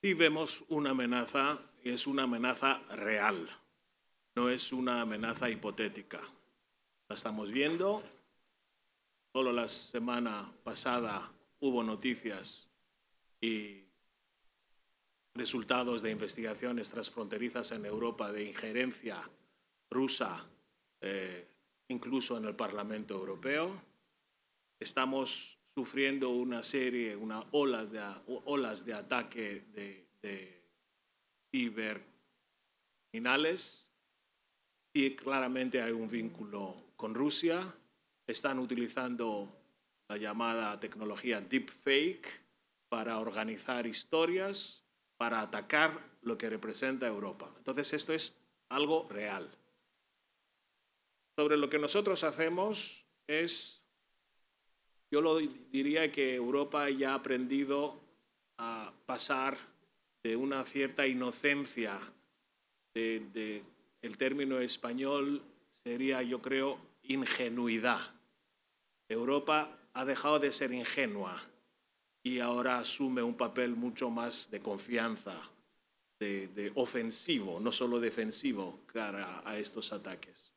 Sí vemos una amenaza, es una amenaza real, no es una amenaza hipotética. La estamos viendo. Solo la semana pasada hubo noticias y resultados de investigaciones transfronterizas en Europa de injerencia rusa, eh, incluso en el Parlamento Europeo. Estamos sufriendo una serie, una olas de, olas de ataque de, de cibercriminales y claramente hay un vínculo con Rusia. Están utilizando la llamada tecnología deepfake para organizar historias, para atacar lo que representa Europa. Entonces esto es algo real. Sobre lo que nosotros hacemos es yo lo diría que Europa ya ha aprendido a pasar de una cierta inocencia, de, el término español sería, yo creo, ingenuidad. Europa ha dejado de ser ingenua y ahora asume un papel mucho más de confianza, de, de ofensivo, no solo defensivo, cara a estos ataques.